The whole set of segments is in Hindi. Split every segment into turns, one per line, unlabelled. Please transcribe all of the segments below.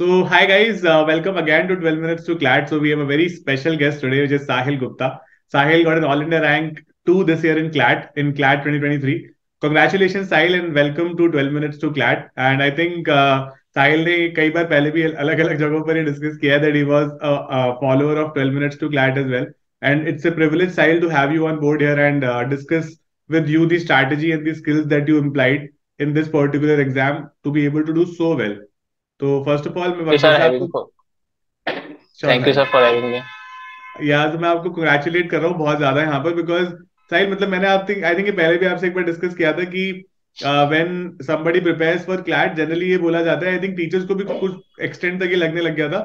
So, hi guys, uh, welcome again to 12 Minutes to CLAT. So, we have a very special guest today, which is Sahil Gupta. Sahil got an All India rank 2 this year in CLAT, in CLAT 2023. Congratulations, Sahil, and welcome to 12 Minutes to CLAT. And I think uh, साहिल ने कई बार पहले भी अलग अलग जगहों पर डिस्कस किया that he was a follower of 12 minutes to CLAT as well and it's a privilege Sahil to have you on board here and discuss with you the strategy and the skills that you implied in this particular exam to be able to do so well. तो फ़र्स्ट ऑफ़ ऑल मैं
thank you sir for having me
यार तो मैं आपको कंग्रेचुलेट कर रहा हूँ बहुत ज़्यादा यहाँ पर बिकॉज़ साहिल मतलब मैंने आप थिंक आई थिंक पहले भी आपसे एक बार डिस्कस किया था कि when somebody prepares for CLAT generally ये बोला जाता है आई थिंक टीचर्स को भी कुछ एक्सटेंड तक ये लगने लग गया था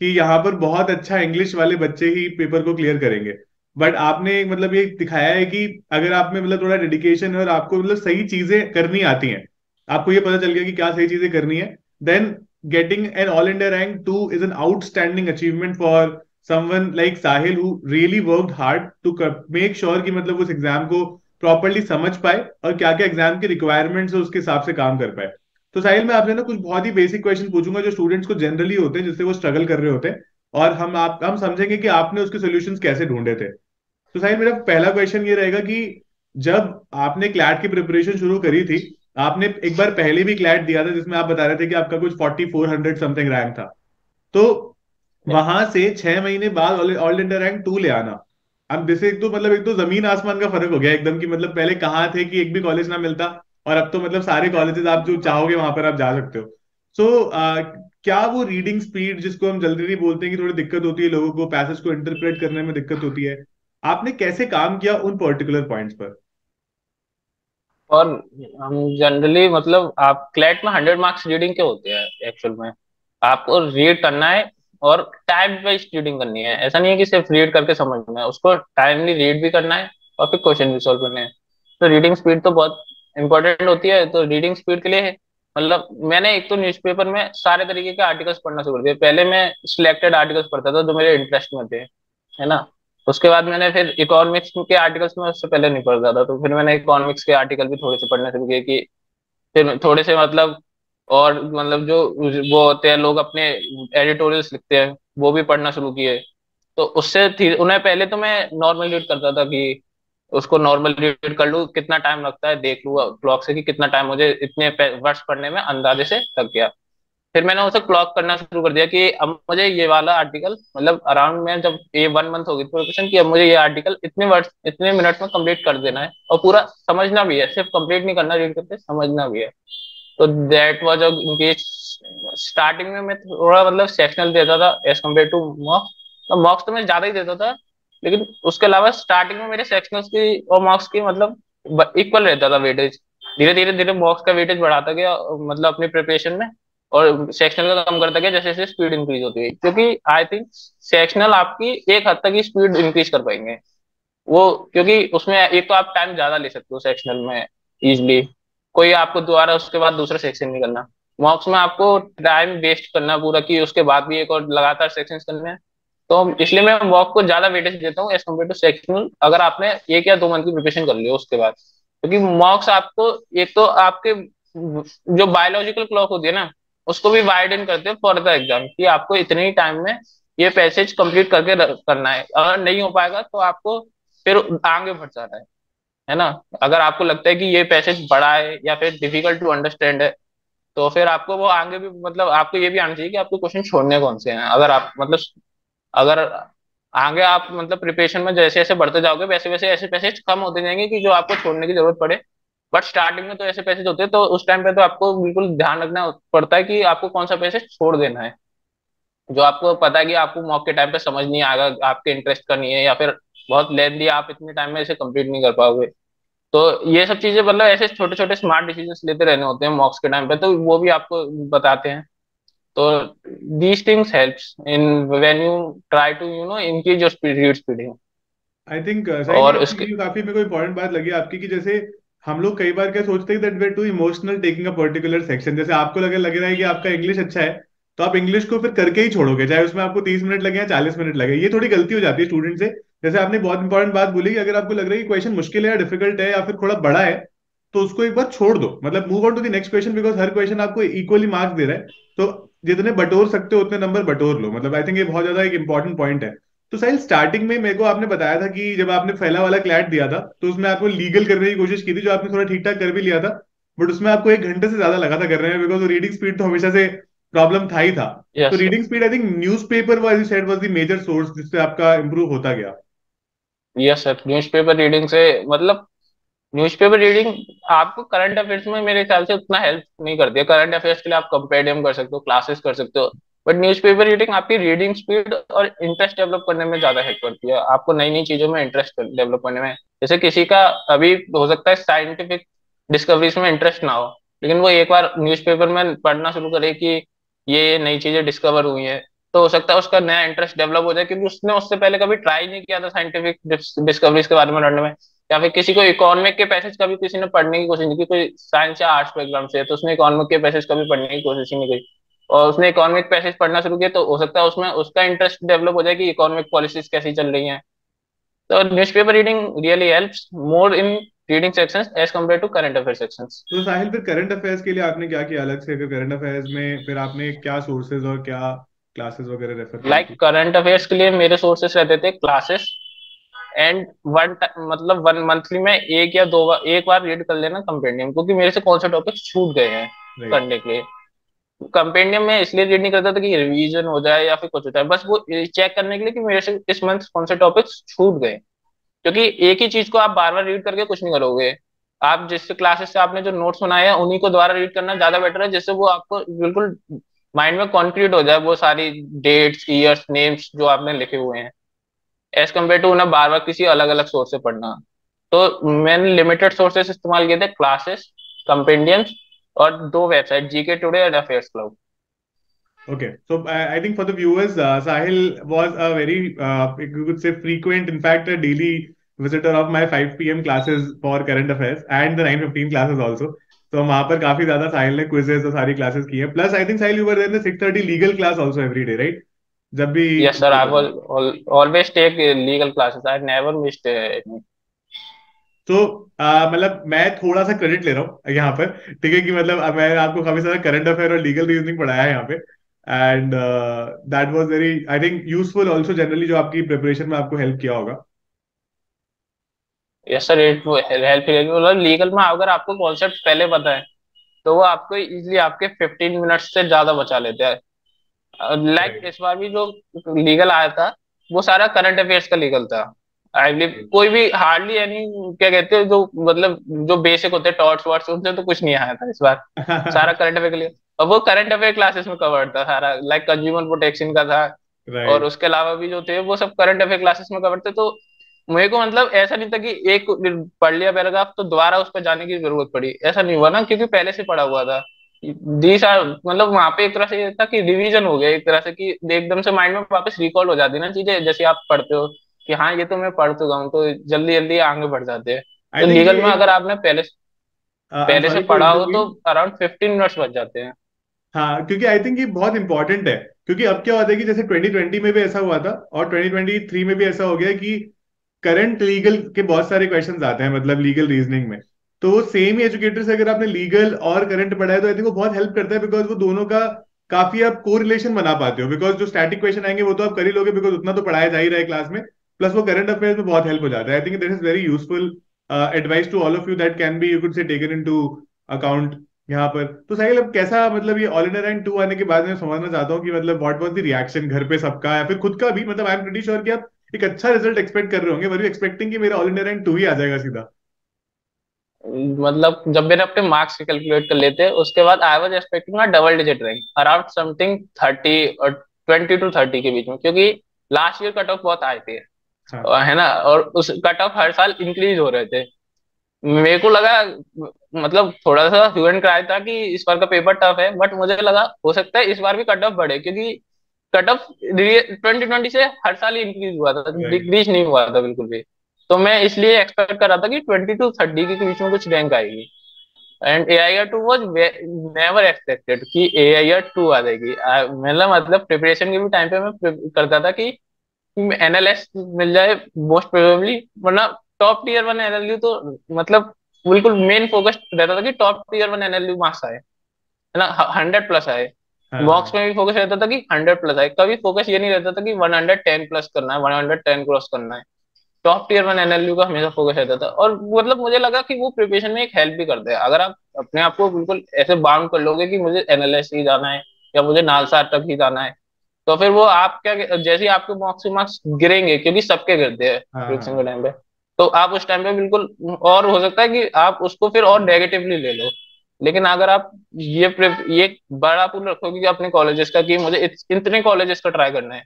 कि यहाँ पर बहुत अच्छा इंग्लिश वाले बच्चे ही पेपर को क्लियर करेंगे। बट आपने मतलब ये दिखाया है कि अगर आप में मतलब थोड़ा डेडिकेशन है और आपको मतलब सही चीज़ें करनी आती हैं आपको ये पता चल गया कि क्या सही चीज़ें करनी है then getting an all India rank two is an outstanding achievement for someone like Sahil, who really worked hard to make sure कि मतलब उस एग्ज़ाम को प्रॉपरली समझ पाए और क्या क्या एग्ज़ाम के रिक्वायरमेंट्स है उसके हिसाब से काम कर पाए। तो साहिल मैं आपसे ना कुछ बहुत ही बेसिक क्वेश्चन पूछूँगा जो स्टूडेंट्स को जनरली होते हैं, जिससे वो स्ट्रगल कर रहे होते हैं और हम आप, हम समझेंगे कि आपने उसके सोल्यूशन कैसे ढूंढे थे। तो साहिल मेरा पहला क्वेश्चन ये रहेगा कि जब आपने क्लैट की प्रिपरेशन शुरू करी थी आपने एक बार पहले भी क्लैट दिया था जिसमें आप बता रहे थे कि आपका कुछ forty four hundred something rank था। तो वहाँ से छह महीने बाद ऑल इंडिया रैंक टू ले आना। अब जैसे एक तो मतलब एक तो ज़मीन आसमान का फ़र्क हो गया एकदम की मतलब पहले कहाँ थे कि एक भी कॉलेज ना मिलता और अब तो मतलब सारे कॉलेजेस आप जो चाहोगे वहाँ पर आप जा सकते हो। सो so, क्या वो रीडिंग स्पीड जिसको हम जल्दी नहीं बोलते हैं कि थोड़ी दिक्कत होती है लोगों को पैसेज को इंटरप्रेट करने में दिक्कत होती है आपने कैसे काम किया उन पर्टिकुलर पॉइंट्स पर?
और हम जनरली मतलब आप क्लैट में हंड्रेड मार्क्स रीडिंग के होते हैं एक्चुअल में। आपको रीड करना है और टाइम वाइज रीडिंग करनी है। ऐसा नहीं है कि सिर्फ़ रीड करके समझना है, उसको टाइमली रीड भी करना है और फिर क्वेश्चन भी सॉल्व करने हैं। तो रीडिंग स्पीड तो बहुत इंपॉर्टेंट होती है तो रीडिंग स्पीड के लिए मतलब मैंने एक तो न्यूज़पेपर में सारे तरीके के आर्टिकल्स पढ़ना शुरू कर दिया पहले मैं सिलेक्टेड आर्टिकल्स पढ़ता था जो मेरे इंटरेस्ट में थे, है ना? उसके बाद मैंने फिर इकोनॉमिक्स के आर्टिकल्स में उससे पहले नहीं पढ़ता था तो फिर मैंने इकोनॉमिक्स के आर्टिकल भी थोड़े से पढ़ने शुरू किए कि फिर थोड़े से मतलब और मतलब जो वो होते हैं, लोग अपने एडिटोरियल्स लिखते हैं, वो भी पढ़ना शुरू किए। तो उससे उन्हें पहले तो मैं नॉर्मल रीड करता था कि उसको नॉर्मल रीड कर लू, कितना टाइम लगता है, देख लू क्लॉक से कि कितना टाइम मुझे इतने वर्ष पढ़ने में अंदाजे से लग गया। फिर मैंने उसे क्लॉक करना शुरू कर दिया कि अब मुझे ये वाला आर्टिकल मतलब अराउंड में जब ये वन मंथ होगी प्रोफेशन कि, अब मुझे ये आर्टिकल इतने वर्ड इतने मिनट में कंप्लीट कर देना है और पूरा समझना भी है, सिर्फ़ कंप्लीट नहीं करना रीड करके समझना भी है। तो दैट वॉज़ उनकी स्टार्टिंग में मैं थोड़ा मतलब सेक्शनल देता था एज कंपेयर टू मॉक्स तो मॉक्स तो मैं ज़्यादा ही देता था, लेकिन उसके अलावा स्टार्टिंग में मेरे सेक्शनल्स की और मॉक्स की मतलब इक्वल रहता था वेटेज धीरे धीरे धीरे मॉक्स का वेटेज बढ़ाता गया मतलब अपनी प्रिपरेशन में। और सेक्शनल का कम करता गया जैसे जैसे स्पीड इंक्रीज होती है। क्योंकि आई थिंक सेक्शनल आपकी एक हद तक ही स्पीड इंक्रीज कर पाएँगे। वो क्योंकि उसमें एक तो आप टाइम ज़्यादा ले सकते हो सेक्शनल में इजिली कोई आपको दोबारा उसके बाद दूसरा सेक्शन नहीं करना। मॉक्स में आपको टाइम वेस्ट करना पूरा की उसके बाद भी एक और लगातार सेक्शन करने हैं। तो इसलिए मैं वॉक को ज़्यादा वेटेज देता हूँ एज कंपेयर टू सेक्शनल अगर आपने एक या दो मंथ की प्रिपरेशन कर लिया उसके बाद। क्योंकि मॉक्स आपको, एक तो आपके जो बायोलॉजिकल क्लॉक होती है ना उसको भी वाइडन करते हैं फॉर द एग्ज़ाम कि आपको इतने ही टाइम में ये पैसेज कंप्लीट करके करना है। अगर नहीं हो पाएगा तो आपको फिर आगे बढ़ जाना है है ना? अगर आपको लगता है कि ये पैसेज बड़ा है या फिर डिफ़िकल्ट टू अंडरस्टैंड है तो फिर आपको वो आगे भी मतलब आपको ये भी आना चाहिए कि आपको क्वेश्चन छोड़ने कौन से हैं। अगर आप मतलब अगर आगे आप मतलब प्रिपरेशन में जैसे जैसे बढ़ते जाओगे वैसे वैसे ऐसे पैसेज कम होते जाएँगे कि जो आपको छोड़ने की ज़रूरत पड़े। बट स्टार्टिंग में तो ऐसे पैसेज होते हैं तो उस टाइम पे तो आपको बिल्कुल ध्यान रखना पड़ता है कि आपको कौन सा पैसेज छोड़ देना है। जो आपको पता है कि आपको मॉक के टाइम पे समझ नहीं आएगा आपके इंटरेस्ट का नहीं है या फिर बहुत लेंदी आप इतने टाइम में इसे कंप्लीट नहीं कर पाओगे। तो ये सब चीज़ें मतलब ऐसे छोटे छोटे स्मार्ट डिसीज़न लेते रहने होते हैं मॉक्स के टाइम पे तो वो भी आपको बताते हैं। तो these things helps in when you try to you know इनकी जो स्पीड स्पीडिंग
आई थिंक और उसकी काफ़ी मेरे को इंपॉर्टेंट बात लगी आपकी कि जैसे हम लोग कई बार क्या सोचते हैं that too emotional taking a particular section जैसे आपको लगे, लग रहा है कि आपका इंग्लिश अच्छा है तो आप इंग्लिश को फिर करके ही छोड़ोगे, चाहे उसमें आपको तीस मिनट लगे या चालीस मिनट लगे। ये थोड़ी गलती हो जाती है स्टूडेंट से। जैसे आपने बहुत इंपॉर्टेंट बात बोली कि अगर आपको लग रहा है कि क्वेश्चन मुश्किल है या डिफ़िकल्ट है या फिर थोड़ा बड़ा है तो उसको एक बार छोड़ दो। मतलब move on to the next question because her question आपको इक्वली मार्क्स दे रहा है। तो जितने बटोर सकते हो, उतने नंबर बटोर लो। मतलब आई थिंक ये बहुत ज़्यादा एक इंपॉर्टेंट पॉइंट है। तो साहिल स्टार्टिंग में मेरे को आपने बताया था कि जब आपने पहला वाला क्लैट दिया था तो उसमें आपको लीगल करने की कोशिश की थी जो आपने थोड़ा ठीक ठाक कर भी लिया था बट उसमें आपको एक घंटे से ज़्यादा लगा था करने में बिकॉज़ रीडिंग स्पीड तो हमेशा से प्रॉब्लम था ही था।
Yes,
तो reading speed I think newspaper was the major source जिससे आपका इम्प्रूव होता गया।
यस सर न्यूज़पेपर रीडिंग से मतलब न्यूज़पेपर रीडिंग आपको करंट अफेयर्स में मेरे ख्याल से उतना हेल्प नहीं करती है। करंट अफेयर्स के लिए आप कंपेरियम कर सकते हो क्लासेस कर सकते हो। बट न्यूज़पेपर रीडिंग आपकी रीडिंग स्पीड और इंटरेस्ट डेवलप करने में ज़्यादा हेल्प करती है। आपको नई नई चीज़ों में इंटरेस्ट डेवलप करने में। जैसे किसी का अभी हो सकता है साइंटिफिक डिस्कवरीज में इंटरेस्ट ना हो, लेकिन वो एक बार न्यूज़पेपर में पढ़ना शुरू करे कि ये नई चीज़ें डिस्कवर हुई है तो हो सकता है उसका नया इंटरेस्ट डेवलप हो जाए, क्योंकि उसने उससे पहले कभी ट्राई नहीं किया था साइंटिफिक डिस्कवरीज के बारे में पढ़ने में। या फिर किसी को इकोनॉमिक के पैसेज कभी किसी ने पढ़ने की कोशिश नहीं की, कोई साइंस या आर्ट्स बैकग्राउंड से तो उसने इकोनॉमिक के पैसेज कभी पढ़ने की कोशिश ही नहीं की और उसने इकोनॉमिक पैसेज पढ़ना शुरू किया तो हो सकता है उसमें उसका इंटरेस्ट डेवलप हो जाए कि इकोनॉमिक पॉलिसीज़ कैसी चल रही हैं। तो newspaper reading really helps more in reading sections as compare to current affair sections
तो साहिल फिर करंट अफेयर्स के लिए आपने क्या किया अलग से? अगर करंट अफेयर्स में फिर आपने क्या सोर्सेज और क्या क्लासेस वगैरह रेफर
लाइक करंट अफेयर्स के लिए मेरे सोर्सेस रहते थे क्लासेस एंड वन मतलब वन मंथली में एक या दो बार एक बार रीड कर लेना कंपेंडियम क्योंकि मेरे से कौन से टॉपिक छूट गए हैं करने के लिए। कंपेंडियम में इसलिए रीड नहीं करता था कि रिवीजन हो जाए या फिर कुछ हो जाए। बस वो चेक करने के लिए कि मेरे से इस मंथ कौन से टॉपिक्स छूट गए। क्योंकि एक ही चीज़ को आप बार बार रीड करके कुछ नहीं करोगे। आप जिस क्लासेस से आपने जो नोट्स बनाए हैं, उन्हीं को दोबारा रीड करना ज़्यादा बेटर है, जिससे वो आपको बिल्कुल माइंड में कॉन्क्रीट हो जाए वो सारी डेट्स ईयर्स नेम्स जो आपने लिखे हुए हैं। एज कंपेयर टू उन्हें बार बार किसी अलग अलग सोर्स से पढ़ना। तो मैंने लिमिटेड सोर्सेस इस्तेमाल किए थे क्लासेस कंपेंडियम्स और दो website GK today and affairs club
Okay, so I, I think for the viewers, uh, Sahil was a very, uh, you could say, frequent, in fact, a daily visitor of my 5 p.m. classes for current affairs and the 9:15 classes also. तो वहाँ पर काफ़ी ज़्यादा साहिल ने क्विजेस और सारी क्लासेस की है plus I think Sahil you were there in the 6:30 legal class also every day right जब भी
yes sir I was always take legal classes I never missed any
तो मतलब मैं थोड़ा सा क्रेडिट ले रहा हूँ यहाँ पर ठीक है कि मतलब मैं आपको काफ़ी सारा करंट अफेयर और लीगल रीजनिंग पढ़ाया है यहाँ पे। And that was very I think useful also generally जो आपकी प्रिपरेशन में आपको हेल्प किया होगा।
यस सर इट हेल्प मतलब लीगल में अगर आपको कॉन्सेप्ट पहले पता है तो वो आपको इजीली आपके 15 मिनट्स से ज़्यादा बचा लेते हैं। लाइक इस बार भी जो लीगल आया था वो सारा करंट अफेयर्स का लीगल था। आई बिलीव कोई भी हार्डली एनी क्या कहते हैं जो मतलब जो बेसिक होते हैं टॉर्च वॉर्ट्स उनसे तो कुछ नहीं आया था इस बार। सारा करंट अफेयर के लिए। और वो करंट अफेयर क्लासेस में कवर्ड था सारा लाइक कंज्यूमर प्रोटेक्शन का था। Right. और उसके अलावा भी जो थे वो सब करंट अफेयर क्लासेस में कवर्ड थे। तो मेरे को मतलब ऐसा नहीं था कि एक पढ़ लिया पैराग्राफ तो दोबारा उस पर जाने की ज़रूरत पड़ी। ऐसा नहीं हुआ ना क्योंकि पहले से पढ़ा हुआ था। दीस आर मतलब वहाँ पे एक तरह से था कि रिवीजन हो गया एक तरह से कि एकदम से माइंड में वापस रिकॉल हो जाती ना चीज़ें जैसे आप पढ़ते हो। कि हाँ ये तो मैं पढ़ चुका हूँ तो जल्दी जल्दी आगे बढ़ जाते हैं। तो लीगल में अगर आपने पहले पहले से पढ़ा हो तो अराउंड फिफ्टीन मिनट्स बच जाते हैं।
हाँ क्योंकि आई थिंक ये बहुत इंपॉर्टेंट है। क्योंकि अब क्या होता है कि जैसे 2020 में भी ऐसा हुआ था और 2023 में भी ऐसा हो गया कि करंट लीगल के बहुत सारे क्वेश्चन आते हैं मतलब लीगल रीजनिंग में। तो वो सेम ही एजुकेटर से अगर आपने लीगल और करंट पढ़ा है तो आई थिंक वो बहुत हेल्प करता है बिकॉज़ वो दोनों का काफ़ी आप को रिलेशन बना पाते हो। बिकॉज़ जो स्टैटिक क्वेश्चन आएँगे वो तो आप कर ही लोगे बिकॉज़ उतना तो पढ़ाया जा ही रहा है क्लास में। प्लस वो करंट अफेयर में बहुत हेल्प हो जाता है. I think this is very useful advice to all of you that can be you could say taken into to अकाउंट यहाँ पर. तो साहिल, अब कैसा मतलब ये ऑल इंडिया रैंक टू आने के बाद मैं समझना चाहता हूँ कि मतलब व्हाट वाज द रिएक्शन घर पे सबका या फिर खुद का भी? मतलब आई एम प्रीटी श्योर कि आप एक अच्छा रिज़ल्ट एक्सपेक्ट कर रहे होंगे वर यू एक्सपेक्टिंग कि मेरा ऑल इंडिया रैंक टू ही आ जाएगा सीधा?
मतलब जब मैंने अपने मार्क्स कैलकुलेट कर लेते, उसके बाद I was expecting a double digit rank around something thirty और ट्वेंटी टू थर्टी के बीच में, क्योंकि लास्ट ईयर कट ऑफ़ बहुत आए थे। हाँ. है ना और उस कट ऑफ़ हर साल इंक्रीज हो रहे थे। मेरे को लगा मतलब थोड़ा सा एंड क्राई था कि इस बार का पेपर टफ है बट मुझे लगा हो सकता है इस बार भी कट ऑफ़ बढ़े क्योंकि कट ऑफ़ ट्वेंटी ट्वेंटी से हर साल ही इंक्रीज हुआ था डिक्रीज नहीं हुआ था बिल्कुल भी। तो मैं इसलिए एक्सपेक्ट कर रहा था कि ट्वेंटी टू थर्टी के बीच में कुछ रैंक आएगी। And A I R two was never expected कि ए आई आर टू आ जाएगी। मतलब मतलब प्रिपरेशन के भी टाइम पे मैं करता था कि एनएलएस मिल जाए मोस्ट प्रोबेबली वरना टॉप टीयर वन एनएलयू तो मतलब बिल्कुल मेन फोकस रहता था कि top tier one NLU marks आए है ना? हंड्रेड प्लस आए। मॉक्स
हाँ
में भी फोकस रहता था कि हंड्रेड प्लस आए। कभी फोकस ये नहीं रहता था कि वन हंड्रेड टेन प्लस करना है वन हंड्रेड टेन क्रॉस करना है। टॉप टीयर वन एनएलयू का हमेशा फोकस रहता था। और मतलब मुझे लगा कि वो प्रिपरेशन में एक हेल्प भी करते हैं अगर आप अपने आप को बिल्कुल ऐसे बाउंड कर लोगे कि मुझे एनएलएस ही जाना है या मुझे नालसा तक ही जाना है तो फिर वो आप क्या जैसे आपके मार्क्स मार्क्स गिरेंगे क्योंकि सबके गिरते हैं के
हाँ
टाइम पे तो आप उस टाइम पे बिल्कुल और हो सकता है कि आप उसको फिर और नेगेटिवली ले लो। लेकिन अगर आप ये ये बड़ा पुल रखोगे कि अपने कॉलेजेस का कि मुझे इतने कॉलेजेस का ट्राई करना है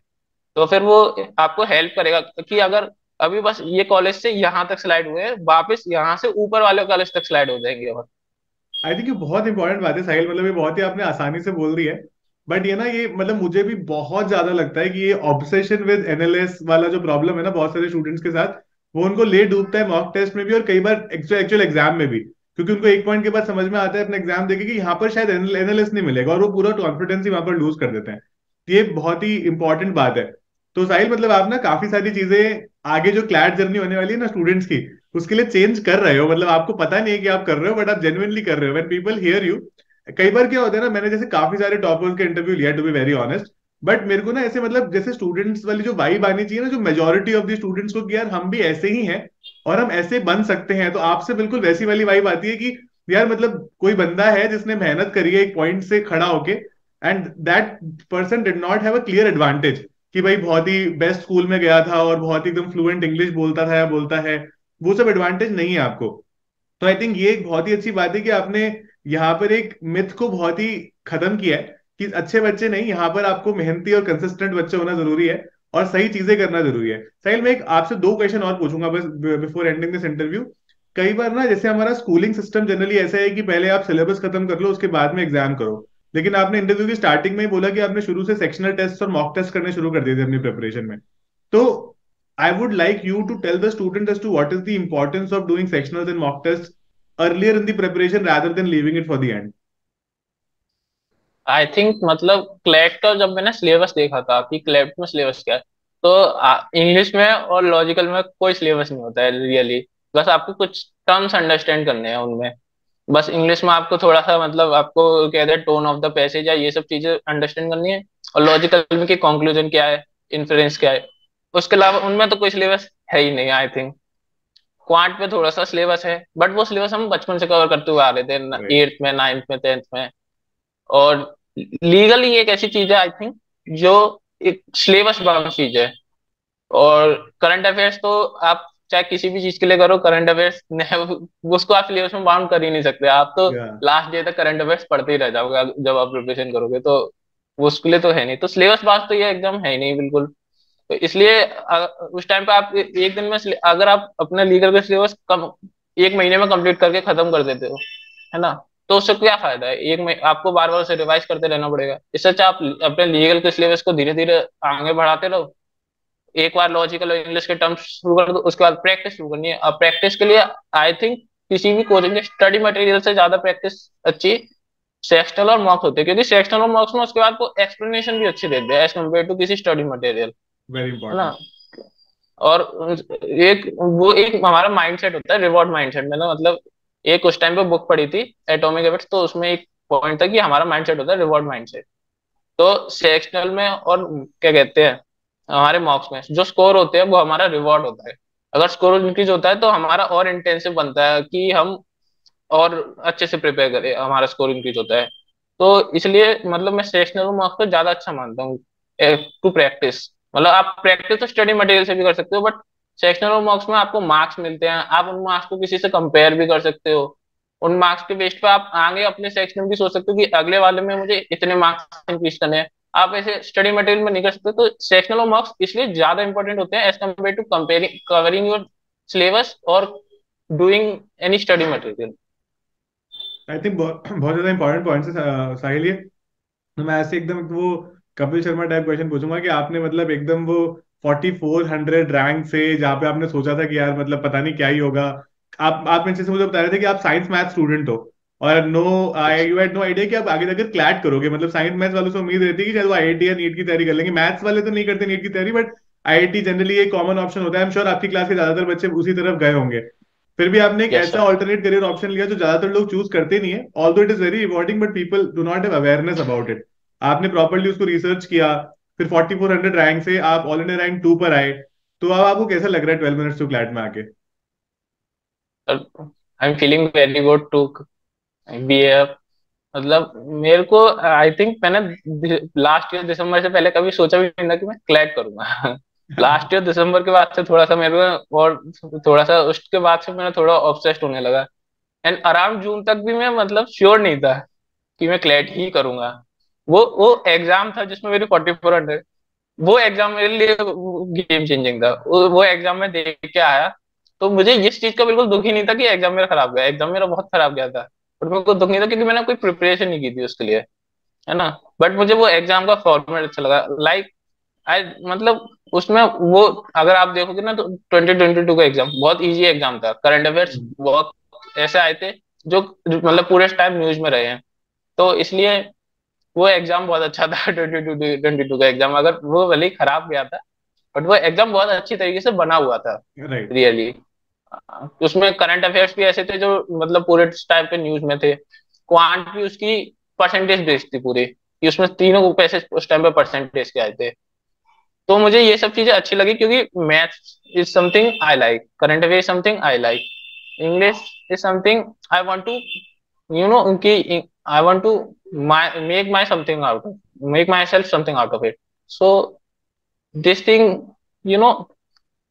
तो फिर वो आपको हेल्प करेगा कि अगर अभी बस ये कॉलेज से यहाँ तक स्लाइड हुए वापस यहाँ से ऊपर वाले कॉलेज तक स्लाइड हो जाएँगे और।
आई थिंक ये बहुत इंपॉर्टेंट बात है साहिल मतलब ये बहुत ही आपने आसानी से बोल दी है। बट ये ना, ये मतलब मुझे भी बहुत ज़्यादा लगता है कि ये ऑब्सेशन विद एनएलएस वाला जो प्रॉब्लम है ना बहुत सारे स्टूडेंट्स के साथ, वो उनको ले डूबता है मॉक टेस्ट में भी और कई बार एक्चुअल एग्ज़ाम में भी। क्योंकि उनको एक पॉइंट के बाद समझ में आता है, अपने एग्ज़ाम देखे कि यहाँ पर शायद एनएलएस नहीं मिलेगा और वो पूरा कॉन्फिडेंस ही वहाँ पर लूज कर देते हैं। ये बहुत ही इंपॉर्टेंट बात है। तो साहिल मतलब आप ना काफ़ी सारी चीज़ें आगे जो क्लैट जर्नी होने वाली है ना स्टूडेंट्स की, उसके लिए चेंज कर रहे हो। मतलब आपको पता नहीं है कि आप कर रहे हो बट आप जेनुअनली कर रहे हो। व्हेन पीपल हियर यू कई बार क्या होता है ना, मैंने जैसे काफ़ी सारे टॉपर्स के इंटरव्यू लिया to be very honest but मेरे को ना ऐसे मतलब जैसे स्टूडेंट्स वाली जो वाइब आनी चाहिए ना, जो मेजोरिटी ऑफ़ द स्टूडेंट्स को कि यार हम भी ऐसे ही हैं और हम ऐसे बन सकते हैं तो आपसे बिल्कुल वैसी वाली वाइब आती है कि यार मतलब कोई बंदा है जिसने मेहनत करी है, एक पॉइंट से खड़ा होके and that person did not have a clear advantage कि भाई बहुत ही बेस्ट स्कूल में गया था और बहुत ही एकदम फ्लुएंट इंग्लिश बोलता था या बोलता है, वो सब एडवांटेज नहीं है आपको। तो आई थिंक ये एक बहुत ही अच्छी बात है कि आपने यहाँ पर एक मिथ को बहुत ही खत्म किया है कि अच्छे बच्चे नहीं, यहाँ पर आपको मेहनती और कंसिस्टेंट बच्चे होना ज़रूरी है और सही चीज़ें करना ज़रूरी है। साहिल, मैं एक आपसे दो क्वेश्चन और पूछूँगा बस बिफोर एंडिंग दिस इंटरव्यू कई बार ना जैसे हमारा स्कूलिंग सिस्टम जनरली ऐसा है कि पहले आप सिलेबस खत्म कर लो, उसके बाद में एग्ज़ाम करो। लेकिन आपने इंटरव्यू की स्टार्टिंग में ही बोला कि आपने शुरू से सेक्शनल टेस्ट और मॉक टेस्ट करने शुरू कर दिए थे अपनी प्रिपरेशन में। तो I would like you to tell the student as to what is the importance of doing sectionals and mock tests earlier in the preparation rather than leaving it for the end.
I think मतलब क्लैट का जब मैंने सिलेबस देखा था कि क्लैट में सिलेबस क्या है तो इंग्लिश में और लॉजिकल में कोई सिलेबस नहीं होता है रियली बस आपको कुछ टर्म्स अंडरस्टैंड करने हैं उनमें. बस इंग्लिश में आपको थोड़ा सा मतलब आपको कहते हैं टोन ऑफ़ द पैसेज या ये सब चीज़ें अंडरस्टैंड करनी है और लॉजिकल में की कंक्लूजन क्या है इन्फ्लुएंस क्या है. उसके अलावा उनमें तो कोई सिलेबस है ही नहीं आई थिंक क्वांट पे थोड़ा सा सिलेबस है बट वो सिलेबस हम बचपन से कवर करते हुए आ रहे थे एट्थ में नाइन्थ में टेंथ में। और लीगली एक ऐसी चीज़ है आई थिंक जो एक सिलेबस बाउंड चीज़ है। और करंट अफेयर्स तो आप चाहे किसी भी चीज़ के लिए करो करंट अफेयर्स उसको आप सिलेबस में बाउंड कर ही नहीं सकते। आप तो लास्ट डे तक करंट अफेयर्स पढ़ते ही रह जाओगे जब आप प्रिपरेशन करोगे तो उसके लिए तो है नहीं। तो सिलेबस बात तो ये एकदम है ही नहीं बिल्कुल। तो इसलिए उस टाइम पे आप एक दिन में अगर आप अपने लीगल का सिलेबस कम, एक महीने में कंप्लीट करके खत्म कर देते हो, है ना? तो उससे क्या फ़ायदा है? एक में आपको बार बार उसे रिवाइज करते रहना पड़ेगा। इससे अच्छा आप अपने लीगल के सिलेबस को धीरे धीरे आगे बढ़ाते रहो। एक बार लॉजिकल और इंग्लिश के टर्म्स शुरू कर दो, उसके बाद प्रैक्टिस शुरू करनी है। अब प्रैक्टिस के लिए आई थिंक किसी भी कोचिंग के स्टडी मटेरियल से ज़्यादा प्रैक्टिस अच्छी सेक्शनल और मॉक्स होते हैं। क्योंकि सेक्शनल और मॉक्स में उसके बाद वो एक्सप्लेनेशन भी अच्छी देते हैं एज कंपेयर टू किसी स्टडी मटेरियल
वेरी इंपॉर्टेंट
और एक, वो एक हमारा माइंडसेट होता है रिवॉर्ड माइंडसेट मैंने मतलब एक उस टाइम पे बुक पढ़ी थी एटॉमिक हैबिट्स तो उसमें एक पॉइंट था कि हमारा माइंडसेट होता है रिवॉर्ड माइंडसेट तो सेक्शनल में और क्या कहते हैं, हमारे मॉक्स में, जो स्कोर होते हैं, वो हमारा रिवॉर्ड होता है. अगर स्कोर इंक्रीज होता है तो हमारा और इंटेंसिव बनता है कि हम और अच्छे से प्रिपेयर करें, हमारा स्कोर इंक्रीज होता है. तो इसलिए मतलब मैं सेक्शनल मॉक्स को ज़्यादा अच्छा मानता हूँ टू प्रैक्टिस मतलब आप प्रैक्टिस तो स्टडी मटेरियल से भी कर सकते हो बट सेक्शनल और मॉक्स में आपको मार्क्स मिलते हैं। आप उन मार्क्स को किसी से कंपेयर भी कर सकते हो। उन मार्क्स के बेस पे आप आगे अपने सेक्शन भी सोच सकते हो कि अगले वाले में मुझे इतने मार्क्स इंक्रीज करने हैं। आप ऐसे स्टडी मटेरियल में नहीं कर सकते तो सेक्शनल और मार्क्स इसलिए ज़्यादा इंपॉर्टेंट होते हैं as compare to comparing covering your syllabus और doing any study material
I think बहुत ज़्यादा इंपॉर्टेंट पॉइंट है साहिल ये। तो मैं ऐसे एकदम वो कपिल शर्मा टाइप क्वेश्चन पूछूँगा कि आपने मतलब एकदम वो फोर्टी फोर हंड्रेड रैंक से जहाँ पे आपने सोचा था कि यार मतलब पता नहीं क्या ही होगा। आप आप से मुझे बता रहे थे कि आप साइंस मैथ स्टूडेंट हो और no I you had no idea कि आप आगे जाकर क्लैट करोगे। मतलब साइंस मैथ्स वालों से उम्मीद रहती है कि शायद वो आईआईटी या नीट की तैयारी कर लेंगे। मैथ्स वाले तो नहीं करते नीट की तैयारी बट आईआईटी जनरली एक कॉमन ऑप्शन होता है। आई एम श्योर आपकी क्लास के ज़्यादातर बच्चे उसी तरफ़ गए होंगे। फिर भी आपने एक yes, ऐसा ऑल्टरनेट करियर ऑप्शन लिया जो ज़्यादातर लोग चूज़ करते नहीं है all it is very rewarding but people do not have awareness about it आपने प्रॉपरली उसको रिसर्च किया फिर फोर्टी फोर हंड्रेड रैंक से आप ऑल इंडिया रैंक टू पर आए तो अब आपको कैसा लग रहा है ट्वेल्व मिनट्स टू क्लैट में आके?
I am feeling very good to be मतलब मेरे को आई थिंक मैंने लास्ट ईयर दिसंबर से पहले कभी सोचा भी नहीं था कि मैं क्लैट करूँगा। लास्ट ईयर दिसंबर के बाद से थोड़ा सा मेरे को और थोड़ा सा उसके बाद से मैंने थोड़ा ऑब्सेस्ड होने लगा। एंड अराउंड जून तक भी मैं मतलब श्योर नहीं था कि मैं क्लैट ही करूँगा। वो वो एग्ज़ाम था जिसमें मेरी फोर्टी फोर हंड्रेड वो एग्ज़ाम मेरे लिए गेम चेंजिंग था। वो, एग्ज़ाम में देख के आया तो मुझे इस चीज़ का बिल्कुल दुख ही नहीं था कि एग्ज़ाम मेरा खराब गया। एग्ज़ाम मेरा बहुत खराब गया था। बट मेरे को दुख नहीं था क्योंकि मैंने कोई प्रिपरेशन नहीं की थी उसके लिए है ना? बट मुझे वो एग्ज़ाम का फॉर्मेट अच्छा लगा। लाइक like, आई मतलब उसमें वो अगर आप देखोगे ना तो ट्वेंटी ट्वेंटी टू का एग्ज़ाम बहुत इजी एग्ज़ाम था। करंट अफेयर्स बहुत ऐसे आए थे जो मतलब पूरे टाइम न्यूज़ में रहे हैं। तो इसलिए वो एग्ज़ाम बहुत अच्छा था ट्वेंटी टू ट्वेंटी टू का एग्ज़ाम अगर वो भले ही खराब गया था बट वो एग्ज़ाम बहुत अच्छी तरीके से बना हुआ था रियली उसमें करंट अफेयर्स भी ऐसे थे जो मतलब पूरे टाइम पे न्यूज़ में थे। क्वांट भी उसकी परसेंटेज बेस्ड थी पूरी कि उसमें तीनों को पैसे उस टाइम पे परसेंटेज के आए थे। तो मुझे ये सब चीज़ें अच्छी लगी क्योंकि maths is something I like current affair something I like English is something I want to you know उनकी I want to make my something out of make myself something out of it so this thing you know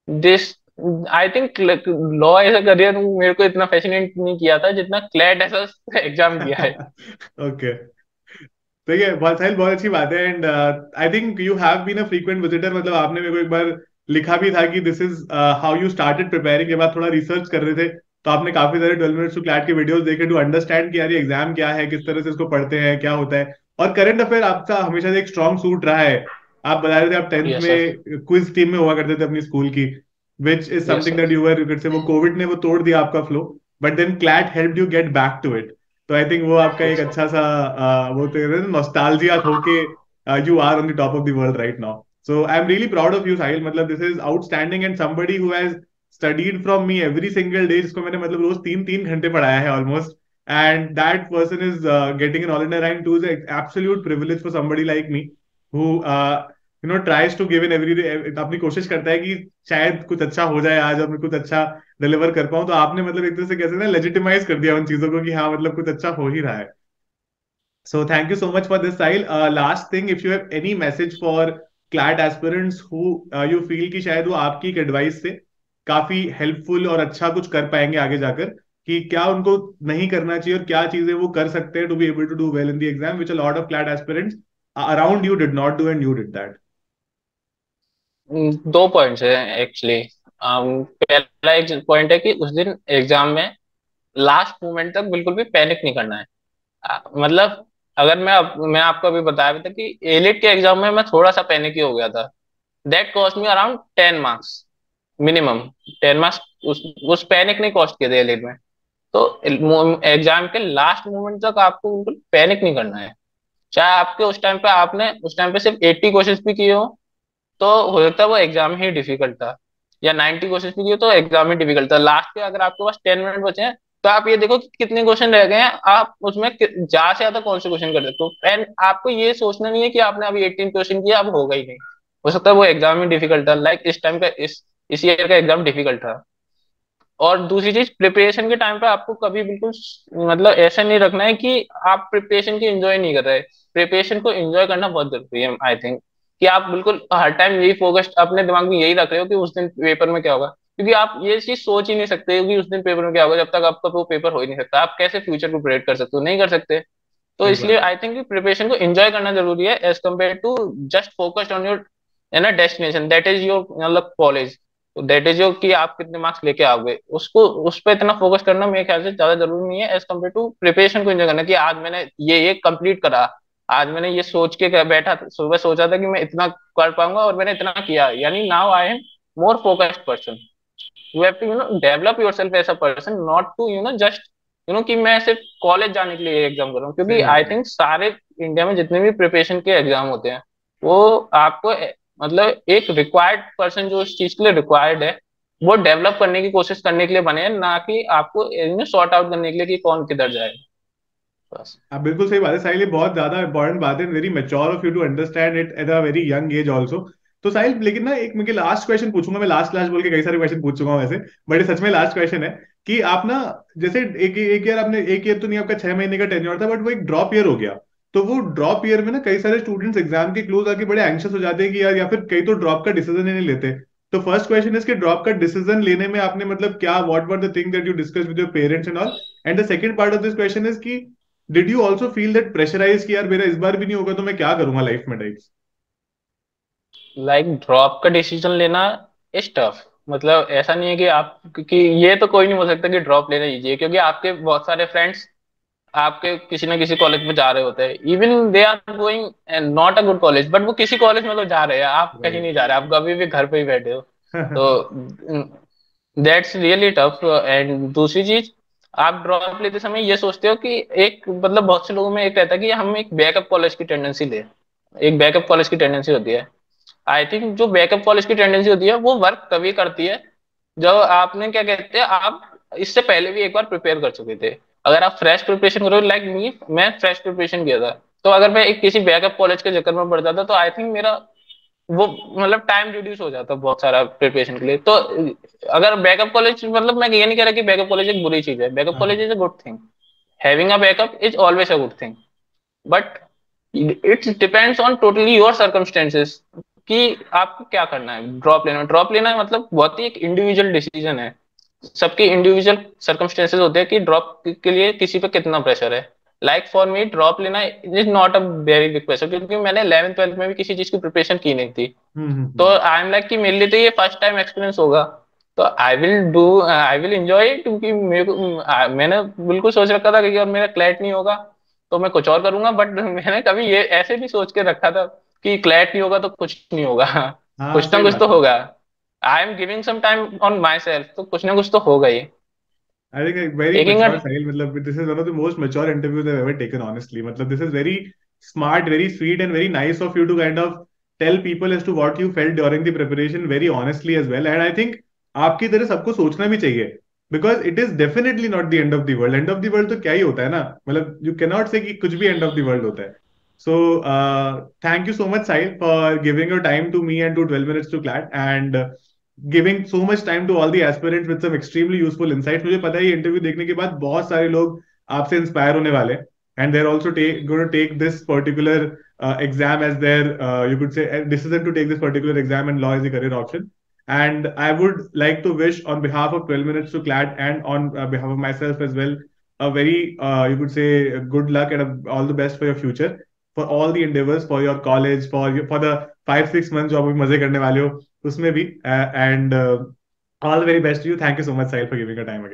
this I think law as career मेरे को इतना फैसिनेट नहीं किया था जितना क्लैट ऐसा एग्ज़ाम दिया है।
ओके ठीक है बहुत साहिल बहुत अच्छी बात है and I think you have been a frequent visitor मतलब आपने मेरे को एक बार लिखा भी था कि this is how you started preparing के बाद थोड़ा रिसर्च कर रहे थे। तो आपने काफ़ी सारे ट्वेल्व मिनट्स टू क्लैट के वीडियोस देखे टू अंडरस्टैंड कि यार ये एग्ज़ाम क्या है किस तरह से इसको पढ़ते हैं क्या होता है। और करंट अफेयर आपका हमेशा से एक स्ट्रॉन्ग सूट रहा है। आप बता रहे थे आप टेंथ yes, में क्विज टीम में हुआ करते थे अपनी स्कूल की which is something that you were you say वो कोविड ने वो तोड़ दिया आपका flow but then CLAT help you get back to it तो आई थिंक वो आपका एक अच्छा सा वो तो नॉस्टैल्जिया होके you are on the top of the world right now so I am really proud of you Sahil मतलब this is outstanding and somebody who has studied from me every single day जिसको मैंने मतलब रोज तीन तीन घंटे पढ़ाया है almost and that person is getting an all India rank to absolute privilege for somebody like me who you know tries to give in every अपनी कोशिश करता है कि शायद कुछ अच्छा हो जाए आज और मैं कुछ अच्छा डिलीवर कर पाऊँ। तो आपने मतलब एक तरह से कैसे ना लेजिटिमाइज कर दिया उन चीज़ों को कि हाँ मतलब कुछ अच्छा हो ही रहा है। So thank you so much for this Sahil last thing if you have any message for CLAT aspirants who you feel कि शायद वो आपकी एक एडवाइस से काफ़ी हेल्पफुल और अच्छा कुछ कर पाएँगे आगे जाकर कि क्या उनको नहीं करना चाहिए और क्या चीज़ें वो कर सकते हैं to be able to do well in the exam which a lot of CLAT aspirants around you did not do and you did that
दो पॉइंट्स है एक्चुअली um, पहला एक पॉइंट है कि उस दिन एग्ज़ाम में लास्ट मोमेंट तक बिल्कुल भी पैनिक नहीं करना है। आ, मतलब अगर मैं मैं आपको अभी बताया भी था कि एलिट के एग्ज़ाम में मैं थोड़ा सा पैनिक ही हो गया था। That cost me around ten marks minimum, ten marks, उस पैनिक नहीं कॉस्ट थे एलिट में। तो एग्ज़ाम के लास्ट मोमेंट तक आपको बिल्कुल पैनिक नहीं करना है। चाहे आपके उस टाइम पे आपने, उस टाइम पे सिर्फ़ एट्टी क्वेश्चन भी किए हो तो हो सकता है वो एग्ज़ाम ही डिफ़िकल्ट था। या नाइनटी क्वेश्चन भी किए तो एग्ज़ाम ही डिफ़िकल्ट था। लास्ट के अगर आपके पास टेन मिनट बचे हैं तो आप ये देखो कि कितने क्वेश्चन रह गए हैं, आप उसमें ज़्यादा से ज़्यादा कौन से क्वेश्चन कर सकते हो। एंड आपको ये सोचना नहीं है कि आपने अभी एटीन क्वेश्चन किया, अब होगा ही नहीं। हो सकता है वो एग्ज़ाम ही डिफ़िकल्ट था। लाइक इस टाइम का इस इस ईयर का एग्ज़ाम डिफ़िकल्ट था। और दूसरी चीज़ प्रिपरेशन के टाइम पे आपको कभी बिल्कुल मतलब ऐसा नहीं रखना है कि आप प्रिपरेशन की एंजॉय नहीं कर रहे। प्रिपरेशन को एंजॉय करना बहुत ज़रूरी है आई थिंक कि आप बिल्कुल हर टाइम यही फोकस्ड अपने दिमाग में यही रख रहे हो कि उस दिन पेपर में क्या होगा। क्योंकि आप ये चीज़ सोच ही नहीं सकते कि उस दिन पेपर में क्या होगा जब तक आपका वो पेपर हो ही नहीं सकता। आप कैसे फ्यूचर को प्रिपेयर कर सकते हो? नहीं कर सकते। तो इसलिए आई थिंक प्रिपरेशन को एंजॉय करना ज़रूरी है as compared to just focused on your ना डेस्टिनेशन दैट इज़ योर मतलब कॉलेज तो दैट इज़ योर कि आप कितने मार्क्स लेके आओगे? उसको उस पर इतना फोकस करना मेरे ख्याल से ज़्यादा ज़रूरी नहीं है एज कंपेयर टू प्रिपरेशन को एंजॉय करना कि आज मैंने ये ये कंप्लीट करा। आज मैंने ये सोच के बैठा सुबह सोचा था कि मैं इतना कर पाऊँगा और मैंने इतना किया। यानी now I am more focused person you have to you know develop your as a person not to you know just you know कि मैं सिर्फ़ कॉलेज जाने के लिए एग्ज़ाम कर रहा हूँ। क्योंकि आई थिंक सारे इंडिया में जितने भी प्रिपरेशन के एग्ज़ाम होते हैं वो आपको मतलब एक रिक्वायर्ड पर्सन जो इस चीज़ के लिए रिक्वायर्ड है, वो डेवलप करने की कोशिश करने के लिए बने ना कि आपको सॉर्ट आउट करने के लिए कि कौन किधर जाएगा।
आप बिल्कुल सही बात है, साहिल, ये बहुत ज़्यादा इंपॉर्टेंट बात है very mature of you to understand it at a very young age also तो साहिल, लेकिन ना एक मुझे लास्ट क्वेश्चन पूछूँगा, मैं लास्ट लास्ट बोल के कई सारे क्वेश्चन पूछ चुका हूँ वैसे बट सच में लास्ट क्वेश्चन है कि आप ना, जैसे एक एक ईयर आपने, एक ईयर तो नहीं, आपका छह महीने का टेन्योर था बट वो एक ड्रॉप ईयर हो गया। तो वो ड्रॉप ईयर में ना कई सारे स्टूडेंट्स एग्ज़ाम के क्लोज आके बड़े एंक्शस हो जाते हैं कि यार, या फिर कई तो ड्रॉप का डिसीज़न ही नहीं लेते। तो फ़र्स्ट क्वेश्चन इज़ कि ड्रॉप का डिसीज़न लेने में आपने मतलब क्या what were the thing that you discuss with your parents and all and the second part of this question is कि did you also feel that pressurise कि यार, मेरा इस बार भी नहीं होगा तो मैं क्या करूँगा लाइफ में टाइप्स
लाइक ड्रॉप का डिसीज़न लेना इज़ टफ मतलब ऐसा नहीं है कि आप, क्योंकि ये तो कोई नहीं बोल सकता कि ड्रॉप लेना है, क्योंकि आपके बहुत सारे फ्रेंड्स आपके किसी ना किसी कॉलेज में जा रहे होते हैं। Even they are going not a good college but वो किसी कॉलेज में तो जा रहे हैं। आप कहीं नहीं जा रहे आप कभी भी घर पे ही बैठे हो। तो दैट्स रियली टफ एंड दूसरी चीज़ आप ड्रॉप लेते समय ये सोचते हो कि एक मतलब बहुत से लोगों में एक रहता है कि हम एक बैकअप कॉलेज की टेंडेंसी ले। एक बैकअप कॉलेज की टेंडेंसी होती है। आई थिंक जो बैकअप कॉलेज की टेंडेंसी होती है वो वर्क तभी करती है जब आपने क्या कहते हैं आप इससे पहले भी एक बार प्रिपेयर कर चुके थे। अगर आप फ्रेश प्रिपरेशन करो लाइक मी मैं फ्रेश प्रिपरेशन किया था। तो अगर मैं एक किसी बैकअप कॉलेज के चक्कर में पड़ जाता तो आई थिंक मेरा वो मतलब टाइम रिड्यूस हो जाता बहुत सारा प्रिपरेशन के लिए। तो अगर बैकअप कॉलेज मतलब मैं ये नहीं कह रहा कि बैकअप कॉलेज एक बुरी चीज़ है। Backup college is a good thing having a backup is always a good thing but it's depends on totally your circumstances कि आपको क्या करना है। ड्रॉप लेना। ड्रॉप लेना मतलब बहुत ही एक इंडिविजुअल डिसीज़न है। सबके इंडिविजुअल सर्कमस्टेंसेज होते हैं कि ड्रॉप के लिए किसी पे कितना प्रेशर है। लाइक फॉर मी ड्रॉप लेना is not a very big pressure क्योंकि मैंने इलेवन ट्वेल्थ में भी किसी चीज़ की प्रिपरेशन की नहीं थी। हम्म, हम्म, तो आई एम लाइक कि मेरे लिए तो ये फ़र्स्ट टाइम एक्सपीरियंस होगा। तो I will do I will enjoy क्योंकि मेरे को मैंने बिल्कुल सोच रखा था कि और मेरा क्लैट नहीं होगा तो मैं कुछ और करूँगा बट मैंने कभी ये ऐसे भी सोच के रखा था कि क्लैट नहीं होगा तो कुछ नहीं होगा। हाँ, कुछ ना कुछ तो होगा। I am giving some time on myself तो कुछ ना कुछ तो होगा ही।
आई थिंक एक वेरी मैच्योर साहिल मतलब this is one of the most mature interviews I have ever taken honestly मतलब this is very smart very sweet and very nice of you to kind of tell people as to what you felt during the preparation very honestly as well and I think आपकी तरह सबको सोचना भी चाहिए। Because it is definitely not the end of the world end of the world तो क्या ही होता है ना? मतलब यू कैन नॉट से कि कुछ भी एंड ऑफ़ द वर्ल्ड होता है। So thank you so much Sahil for giving your time to me and to twelve minutes to CLAT and uh, giving so much time to all the aspirants with some extremely useful insights. मुझे पता है ये इंटरव्यू देखने के बाद बहुत सारे लोग आपसे इंस्पायर होने वाले take, going to take this particular uh, exam as their uh, you could say decision to take this particular exam and law is a career option. And I would like to wish on behalf of 12 minutes to Clat and on uh, behalf of myself as well a very uh, you could say good luck and a, all the best for your future. For all the endeavors for your college for for the five six month जो आप मज़े करने वाले हो उसमें भी and all the very best you thank you so much Sahil for giving a time again